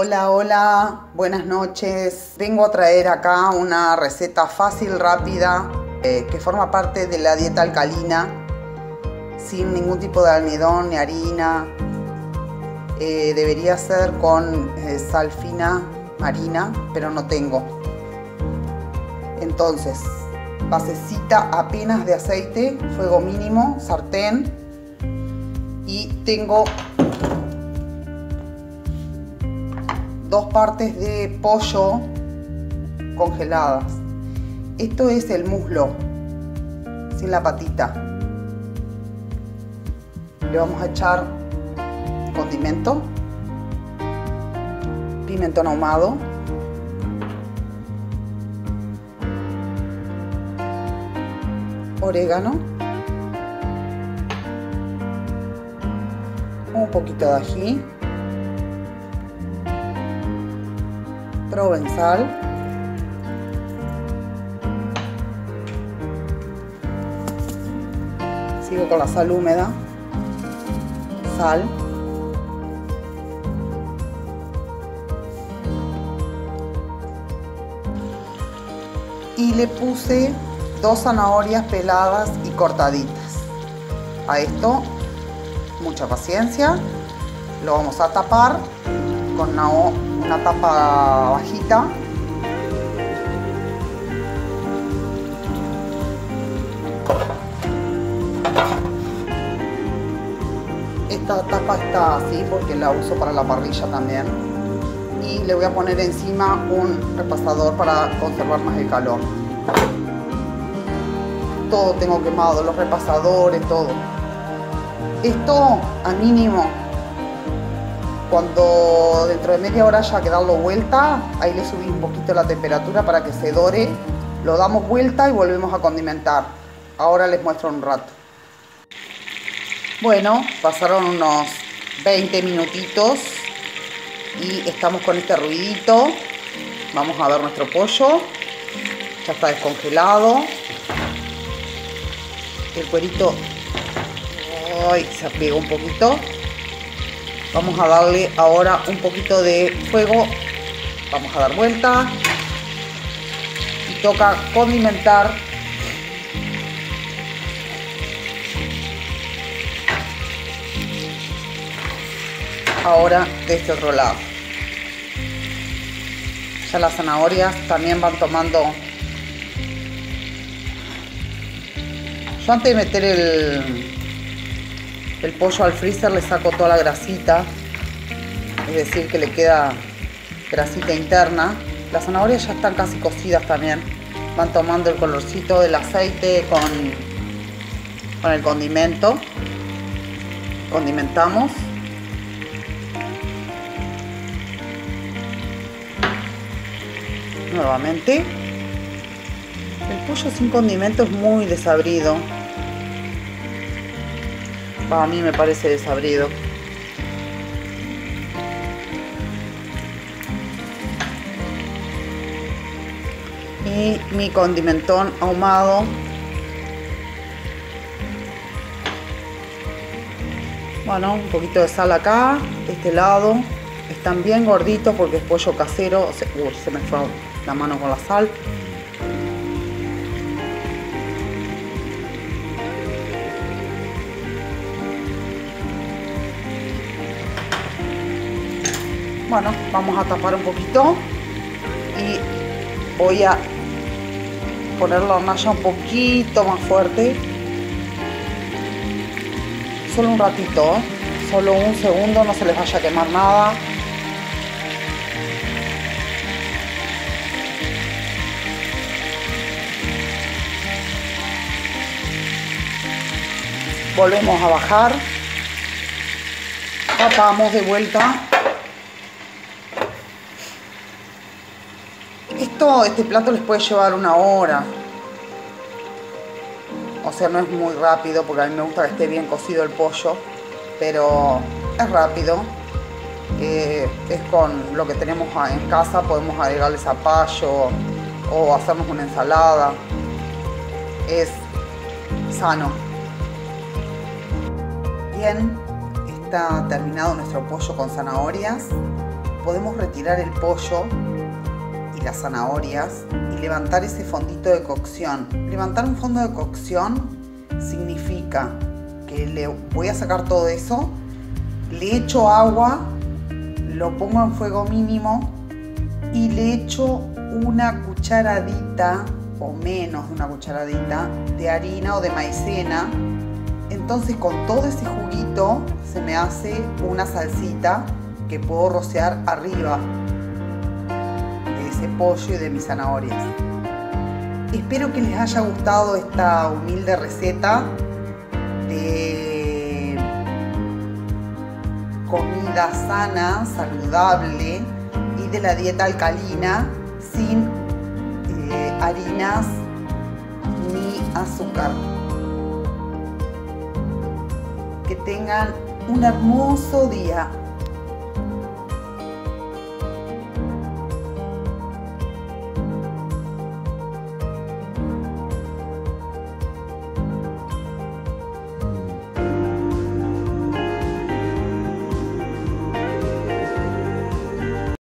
Hola, hola, buenas noches. Vengo a traer acá una receta fácil, rápida, eh, que forma parte de la dieta alcalina, sin ningún tipo de almidón ni harina. Eh, debería ser con eh, sal fina marina, pero no tengo. Entonces, basecita apenas de aceite, fuego mínimo, sartén y tengo dos partes de pollo congeladas. Esto es el muslo, sin la patita. Le vamos a echar condimento, pimentón ahumado, orégano, un poquito de ají, provenzal, sigo con la sal húmeda, sal, y le puse dos zanahorias peladas y cortaditas. A esto, mucha paciencia, lo vamos a tapar con una, una tapa bajita. Esta tapa está así porque la uso para la parrilla también. Y le voy a poner encima un repasador para conservar más el calor todo tengo quemado, los repasadores, todo. Esto a mínimo, cuando dentro de media hora ya que darlo vuelta, ahí le subí un poquito la temperatura para que se dore, lo damos vuelta y volvemos a condimentar. Ahora les muestro un rato. Bueno, pasaron unos 20 minutitos y estamos con este ruidito. Vamos a ver nuestro pollo. Ya está descongelado el cuerito se apega un poquito vamos a darle ahora un poquito de fuego. Vamos a dar vuelta. Y toca condimentar. Ahora de este otro lado. Ya las zanahorias también van tomando. Antes de meter el, el pollo al freezer le saco toda la grasita, es decir que le queda grasita interna. Las zanahorias ya están casi cocidas también, van tomando el colorcito del aceite con, con el condimento. Condimentamos. Nuevamente. El pollo sin condimento es muy desabrido a mí me parece desabrido. Y mi condimentón ahumado. Bueno, un poquito de sal acá, este lado. Están bien gorditos porque es pollo casero. Se, se me fue la mano con la sal. Bueno, vamos a tapar un poquito y voy a poner la hornalla un poquito más fuerte. Solo un ratito, ¿eh? solo un segundo, no se les vaya a quemar nada. Volvemos a bajar. Tapamos de vuelta este plato les puede llevar una hora. O sea, no es muy rápido porque a mí me gusta que esté bien cocido el pollo, pero es rápido. Eh, es con lo que tenemos en casa, podemos agregarle zapallo o hacernos una ensalada. Es sano. Bien, está terminado nuestro pollo con zanahorias. podemos retirar el pollo y las zanahorias y levantar ese fondito de cocción. Levantar un fondo de cocción significa que le voy a sacar todo eso, le echo agua, lo pongo en fuego mínimo y le echo una cucharadita o menos de una cucharadita de harina o de maicena. Entonces con todo ese juguito se me hace una salsita que puedo rociar arriba de ese pollo y de mis zanahorias. Espero que les haya gustado esta humilde receta de comida sana, saludable y de la dieta alcalina sin eh, harinas ni azúcar. Que tengan un hermoso día.